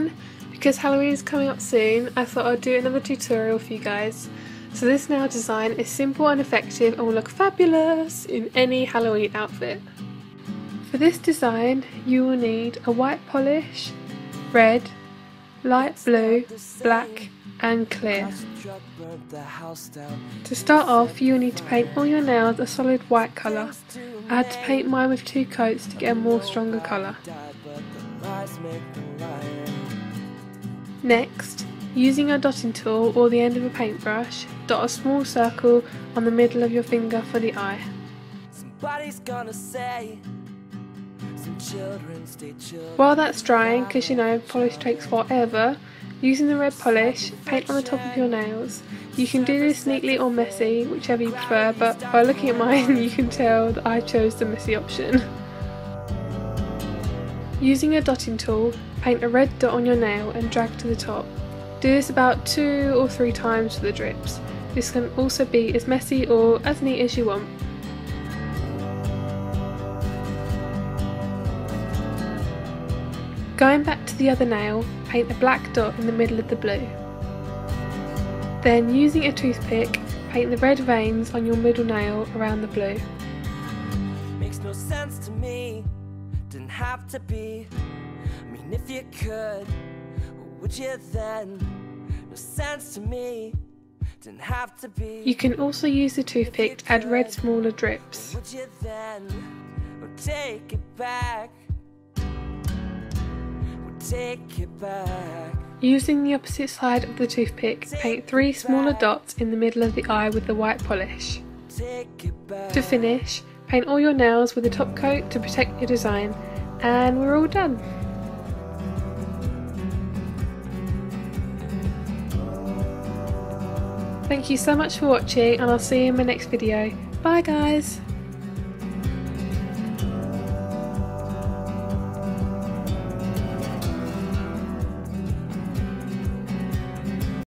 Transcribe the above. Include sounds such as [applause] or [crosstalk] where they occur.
everyone! Because Halloween is coming up soon, I thought I'd do another tutorial for you guys. So this nail design is simple and effective and will look fabulous in any Halloween outfit. For this design you will need a white polish, red, light blue, black and clear. To start off you will need to paint all your nails a solid white colour. I had to paint mine with two coats to get a more stronger colour. Next, using your dotting tool or the end of a paintbrush, dot a small circle on the middle of your finger for the eye. While that's drying, because you know polish takes forever, using the red polish, paint on the top of your nails. You can do this neatly or messy, whichever you prefer, but by looking at mine [laughs] you can tell that I chose the messy option. Using a dotting tool, paint a red dot on your nail and drag to the top. Do this about two or three times for the drips. This can also be as messy or as neat as you want. Going back to the other nail, paint a black dot in the middle of the blue. Then using a toothpick, paint the red veins on your middle nail around the blue. Didn't have to be. I mean, if you could, would you then? No sense to me. Didn't have to be. You can also use the toothpick to add red smaller drips. Would you then? Or take it back? take it back. Using the opposite side of the toothpick, paint three smaller dots in the middle of the eye with the white polish. To finish, Paint all your nails with a top coat to protect your design and we're all done. Thank you so much for watching and I'll see you in my next video. Bye guys!